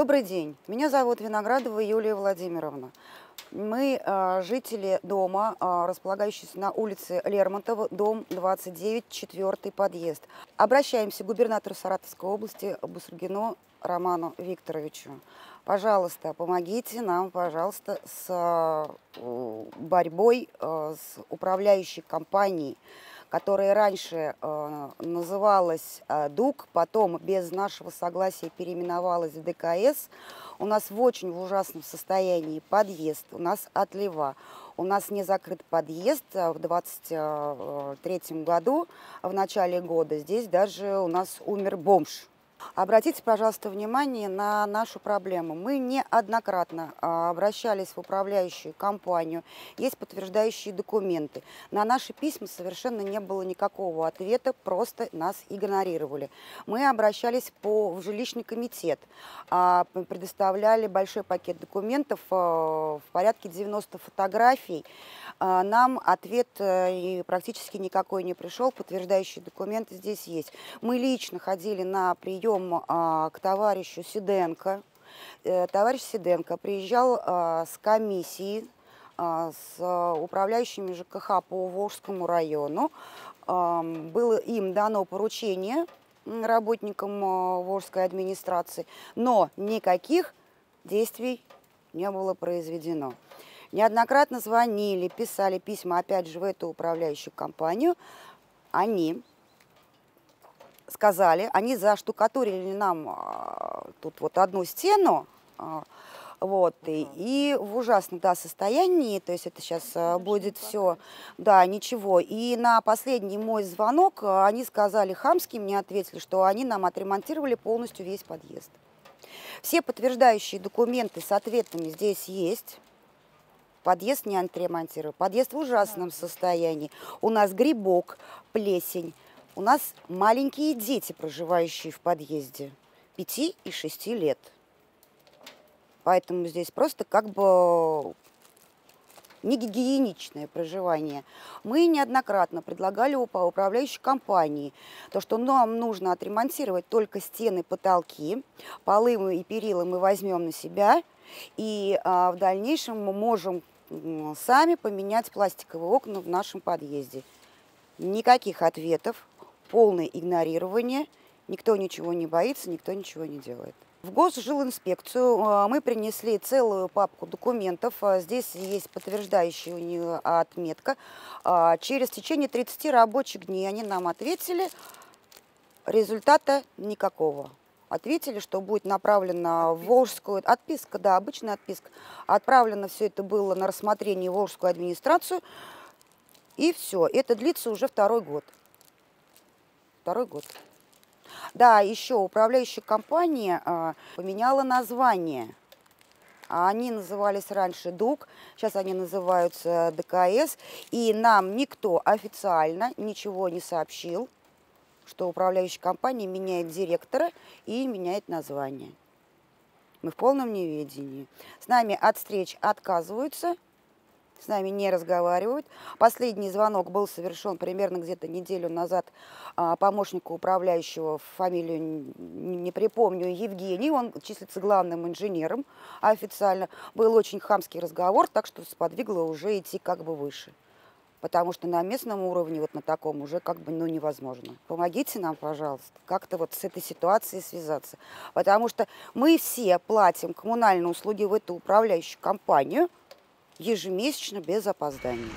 Добрый день. Меня зовут Виноградова Юлия Владимировна. Мы э, жители дома, э, располагающегося на улице Лермонтова, дом 29, четвертый подъезд. Обращаемся к губернатору Саратовской области Бусургину Роману Викторовичу. Пожалуйста, помогите нам, пожалуйста, с э, борьбой с управляющей компанией которая раньше э, называлась э, ДУК, потом без нашего согласия переименовалась в ДКС. У нас в очень ужасном состоянии подъезд, у нас отлива. У нас не закрыт подъезд в 23 году, в начале года. Здесь даже у нас умер бомж. Обратите, пожалуйста, внимание на нашу проблему. Мы неоднократно а, обращались в управляющую компанию, есть подтверждающие документы. На наши письма совершенно не было никакого ответа, просто нас игнорировали. Мы обращались по, в жилищный комитет, а, предоставляли большой пакет документов а, в порядке 90 фотографий. Нам ответ э, практически никакой не пришел, подтверждающие документы здесь есть. Мы лично ходили на прием прием а, к товарищу Сиденко. Э, товарищ Сиденко приезжал а, с комиссией, а, с управляющими ЖКХ по Волжскому району. Было им дано поручение работникам Волжской администрации, но никаких действий не было произведено. Неоднократно звонили, писали письма, опять же, в эту управляющую компанию. Они сказали, они заштукатурили нам а, тут вот одну стену, а, вот, и, и в ужасном, да, состоянии, то есть это сейчас а, будет все, да, ничего. И на последний мой звонок они сказали, хамски мне ответили, что они нам отремонтировали полностью весь подъезд. Все подтверждающие документы с ответами здесь есть. Подъезд не отремонтировали. Подъезд в ужасном состоянии. У нас грибок, плесень, у нас маленькие дети, проживающие в подъезде, 5 и 6 лет. Поэтому здесь просто как бы не гигиеничное проживание. Мы неоднократно предлагали управляющей компании, то, что нам нужно отремонтировать только стены, потолки, полы и перила мы возьмем на себя, и а, в дальнейшем мы можем сами поменять пластиковые окна в нашем подъезде. Никаких ответов полное игнорирование, никто ничего не боится, никто ничего не делает. В госжилинспекцию а, мы принесли целую папку документов. А, здесь есть подтверждающая у нее отметка. А, через течение 30 рабочих дней они нам ответили, результата никакого. Ответили, что будет направлено в Волжскую, отписка, да, обычная отписка. Отправлено все это было на рассмотрение в Волжскую администрацию. И все, это длится уже второй год второй год. Да, еще управляющая компания а, поменяла название. Они назывались раньше ДУК, сейчас они называются ДКС. И нам никто официально ничего не сообщил, что управляющая компания меняет директора и меняет название. Мы в полном неведении. С нами от встреч отказываются – с нами не разговаривают. Последний звонок был совершен примерно где-то неделю назад а, помощнику управляющего, фамилию не припомню, Евгений, он числится главным инженером официально. Был очень хамский разговор, так что сподвигло уже идти как бы выше. Потому что на местном уровне, вот на таком, уже как бы ну, невозможно. Помогите нам, пожалуйста, как-то вот с этой ситуацией связаться. Потому что мы все платим коммунальные услуги в эту управляющую компанию – ежемесячно без опозданий.